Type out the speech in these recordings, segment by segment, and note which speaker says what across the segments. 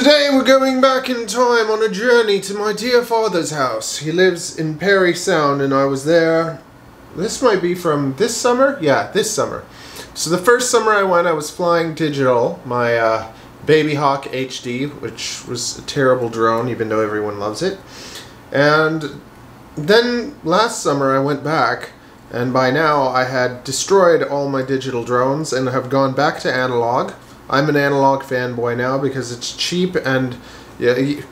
Speaker 1: Today we're going back in time on a journey to my dear father's house. He lives in Parry Sound and I was there. This might be from this summer? Yeah, this summer. So the first summer I went I was flying digital, my uh, Baby Hawk HD, which was a terrible drone even though everyone loves it. And then last summer I went back and by now I had destroyed all my digital drones and have gone back to analog. I'm an analog fanboy now because it's cheap and yeah, you,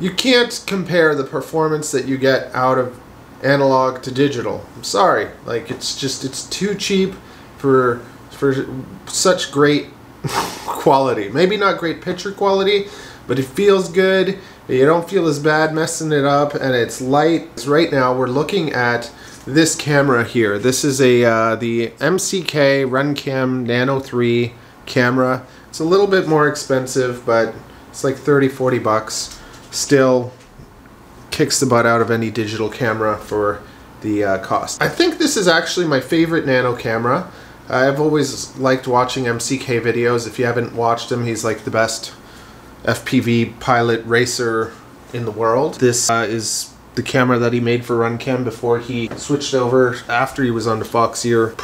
Speaker 1: you can't compare the performance that you get out of analog to digital. I'm sorry, like it's just it's too cheap for for such great quality. Maybe not great picture quality, but it feels good. You don't feel as bad messing it up, and it's light. Right now, we're looking at this camera here. This is a uh, the MCK Runcam Nano 3 camera. It's a little bit more expensive, but it's like 30, 40 bucks. Still kicks the butt out of any digital camera for the uh, cost. I think this is actually my favorite nano camera. I've always liked watching MCK videos. If you haven't watched him, he's like the best FPV pilot racer in the world. This uh, is the camera that he made for Runcam before he switched over after he was on the Foxeer.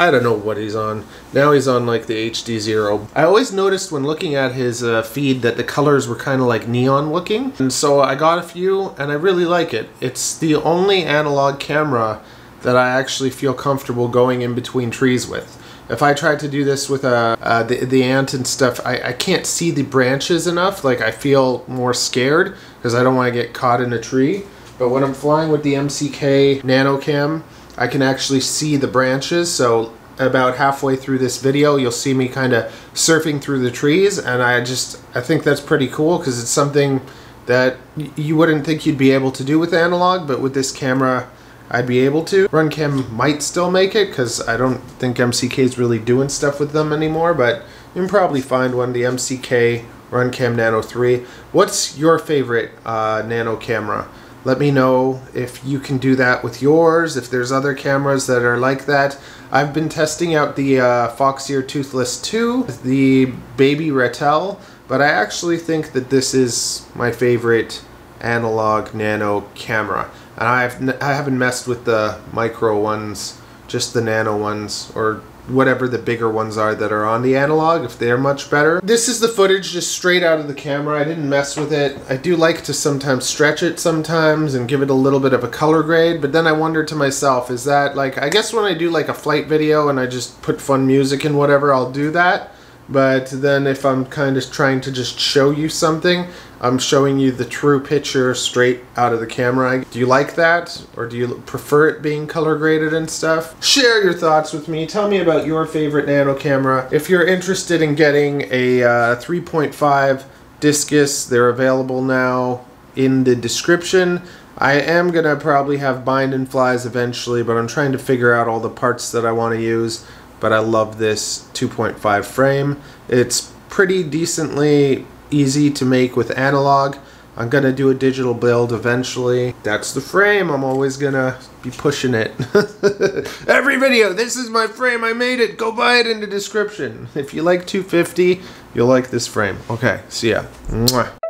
Speaker 1: I don't know what he's on. Now he's on like the HD Zero. I always noticed when looking at his uh, feed that the colors were kind of like neon looking. And so I got a few and I really like it. It's the only analog camera that I actually feel comfortable going in between trees with. If I tried to do this with a, uh, the, the ant and stuff, I, I can't see the branches enough. Like I feel more scared because I don't want to get caught in a tree. But when I'm flying with the MCK NanoCam, I can actually see the branches. So about halfway through this video, you'll see me kind of surfing through the trees. And I just, I think that's pretty cool because it's something that you wouldn't think you'd be able to do with analog, but with this camera, I'd be able to. Run Runcam might still make it because I don't think MCK is really doing stuff with them anymore, but you can probably find one, the MCK Runcam Nano 3. What's your favorite uh, nano camera? Let me know if you can do that with yours, if there's other cameras that are like that. I've been testing out the uh, Foxeer Toothless 2, the Baby Ratel, but I actually think that this is my favorite analog nano camera. And I've I haven't messed with the micro ones, just the nano ones, or whatever the bigger ones are that are on the analog, if they're much better. This is the footage just straight out of the camera. I didn't mess with it. I do like to sometimes stretch it sometimes and give it a little bit of a color grade, but then I wonder to myself, is that like, I guess when I do like a flight video and I just put fun music and whatever, I'll do that. But then if I'm kind of trying to just show you something, I'm showing you the true picture straight out of the camera. Do you like that? Or do you prefer it being color graded and stuff? Share your thoughts with me. Tell me about your favorite nano camera. If you're interested in getting a uh, 3.5 discus, they're available now in the description. I am going to probably have bind and flies eventually, but I'm trying to figure out all the parts that I want to use but I love this 2.5 frame. It's pretty decently easy to make with analog. I'm gonna do a digital build eventually. That's the frame. I'm always gonna be pushing it. Every video, this is my frame. I made it. Go buy it in the description. If you like 250, you'll like this frame. Okay, see ya. Mwah.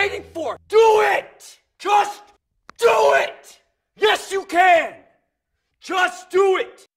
Speaker 1: waiting for? Do it! Just do it! Yes, you can!
Speaker 2: Just do it!